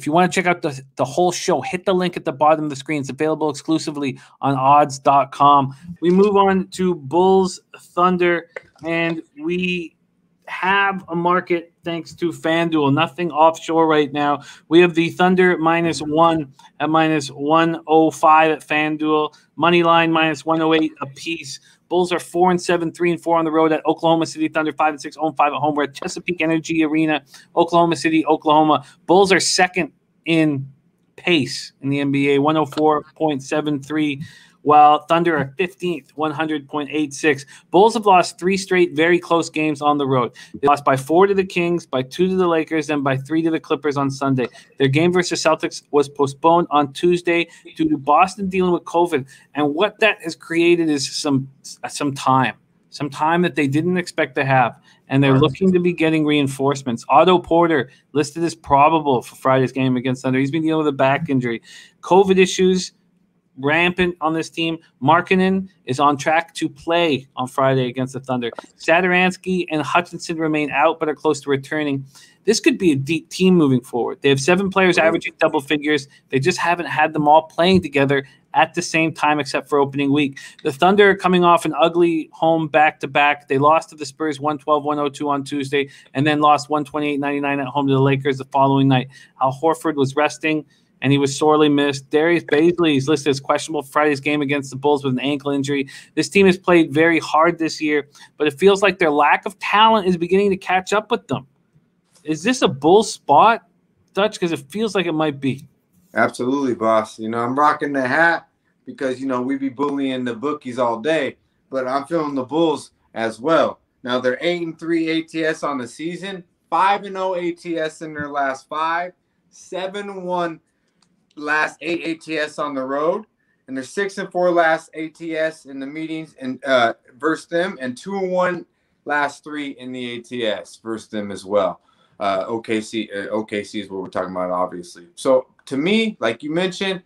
If you want to check out the, the whole show, hit the link at the bottom of the screen. It's available exclusively on odds.com. We move on to Bulls Thunder, and we have a market thanks to FanDuel. Nothing offshore right now. We have the Thunder minus one at minus 105 at FanDuel. Money line minus 108 a piece. Bulls are four and seven, three and four on the road at Oklahoma City Thunder, five and six, and five at home. We're at Chesapeake Energy Arena, Oklahoma City, Oklahoma. Bulls are second in pace in the NBA, 104.73 while Thunder are 15th, 100.86. Bulls have lost three straight very close games on the road. They lost by four to the Kings, by two to the Lakers, and by three to the Clippers on Sunday. Their game versus Celtics was postponed on Tuesday due to Boston dealing with COVID. And what that has created is some some time, some time that they didn't expect to have. And they're looking to be getting reinforcements. Otto Porter listed as probable for Friday's game against Thunder. He's been dealing with a back injury. COVID issues rampant on this team. Markkanen is on track to play on Friday against the Thunder. Satoransky and Hutchinson remain out but are close to returning. This could be a deep team moving forward. They have seven players averaging double figures. They just haven't had them all playing together at the same time, except for opening week. The Thunder coming off an ugly home back to back. They lost to the Spurs 112 102 on Tuesday and then lost 128 99 at home to the Lakers the following night. Al Horford was resting and he was sorely missed. Darius Bazley is listed as questionable Friday's game against the Bulls with an ankle injury. This team has played very hard this year, but it feels like their lack of talent is beginning to catch up with them. Is this a Bulls spot, Dutch? Because it feels like it might be. Absolutely, boss. You know, I'm rocking the hat because, you know, we be bullying the bookies all day, but I'm feeling the Bulls as well. Now they're 8 and 3 ATS on the season, 5 and 0 ATS in their last five, 7 1 last eight ATS on the road, and they're six and four last ATS in the meetings and uh, versus them, and two and one last three in the ATS versus them as well. Uh, OKC, uh, OKC is what we're talking about, obviously. So to me, like you mentioned,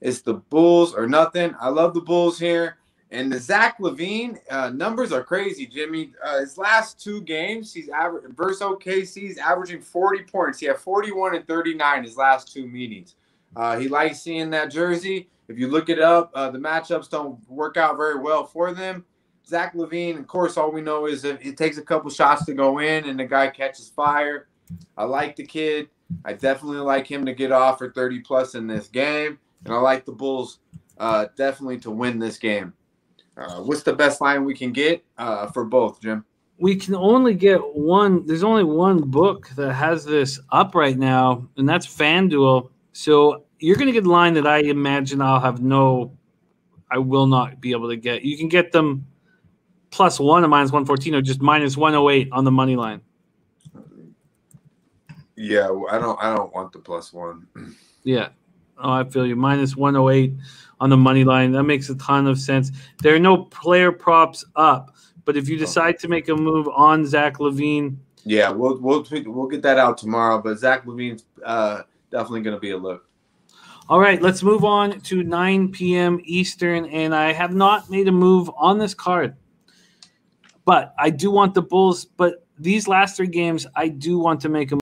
it's the Bulls or nothing. I love the Bulls here. And the Zach LaVine uh, numbers are crazy, Jimmy. Uh, his last two games, he's aver- versus OKC, he's averaging 40 points. He had 41 and 39 his last two meetings. Uh, he likes seeing that jersey. If you look it up, uh, the matchups don't work out very well for them. Zach LaVine, of course, all we know is that it takes a couple shots to go in and the guy catches fire. I like the kid. I definitely like him to get off for 30 plus in this game. And I like the Bulls uh, definitely to win this game. Uh, what's the best line we can get uh, for both, Jim? We can only get one. There's only one book that has this up right now, and that's FanDuel. So you're going to get a line that I imagine I'll have no, I will not be able to get. You can get them plus one or minus 114 or just minus 108 on the money line. Yeah, I don't. I don't want the plus one. Yeah. Oh, I feel you. Minus 108 on the money line. That makes a ton of sense. There are no player props up, but if you decide to make a move on Zach LaVine, yeah, we'll we'll we'll get that out tomorrow. But Zach LaVine's uh, definitely going to be a look. All right, let's move on to 9 p.m. Eastern. And I have not made a move on this card, but I do want the Bulls. But these last three games, I do want to make a